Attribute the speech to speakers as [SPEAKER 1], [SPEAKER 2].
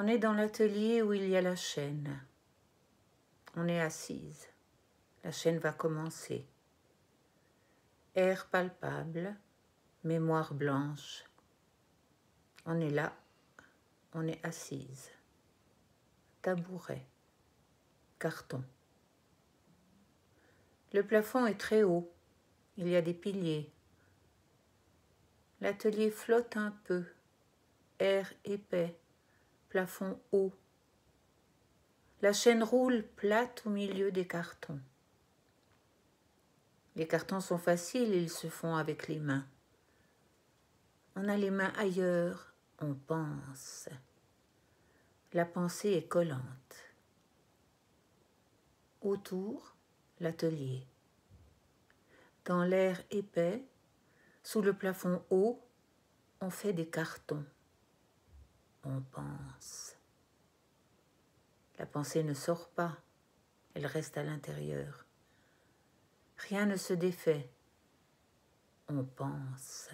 [SPEAKER 1] On est dans l'atelier où il y a la chaîne. On est assise. La chaîne va commencer. Air palpable, mémoire blanche. On est là, on est assise. Tabouret, carton. Le plafond est très haut. Il y a des piliers. L'atelier flotte un peu. Air épais plafond haut. La chaîne roule plate au milieu des cartons. Les cartons sont faciles, ils se font avec les mains. On a les mains ailleurs, on pense. La pensée est collante. Autour, l'atelier. Dans l'air épais, sous le plafond haut, on fait des cartons on pense. La pensée ne sort pas, elle reste à l'intérieur. Rien ne se défait, on pense.